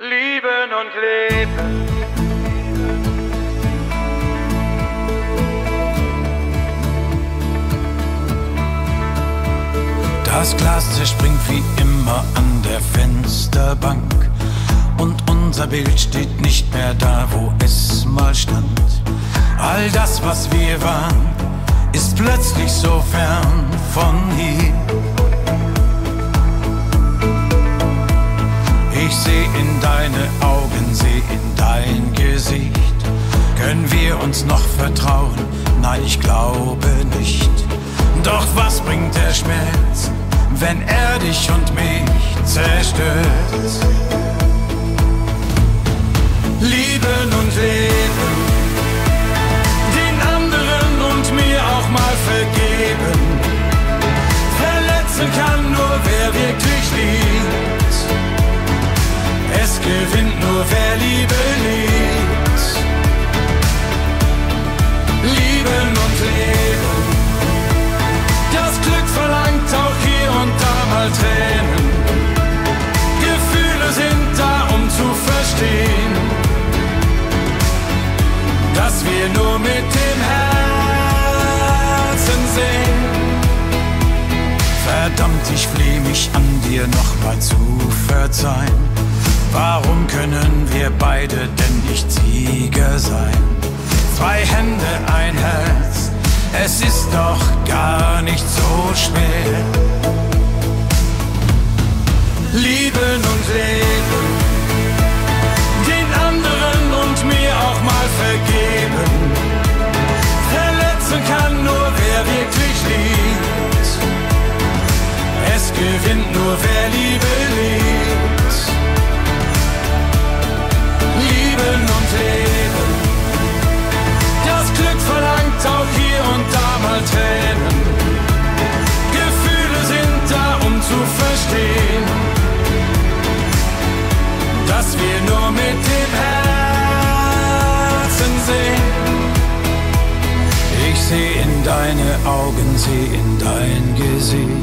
Lieben und leben. Das Glas zerspringt wie immer an der Fensterbank und unser Bild steht nicht mehr da, wo es mal stand. All das, was wir waren, ist plötzlich so fern von hier. In deine Augen, seh in dein Gesicht. Können wir uns noch vertrauen? Nein, ich glaube nicht. Doch was bringt der Schmerz, wenn er dich und mich zerstört? Ich fleh mich an dir nochmal zu verzeihen. Warum können wir beide denn nicht Sieger sein? Zwei Hände, ein Herz, es ist doch gar nicht so schwer. Verstehen, dass wir nur mit dem Herzen sehen. Ich seh in deine Augen, seh in dein Gesicht.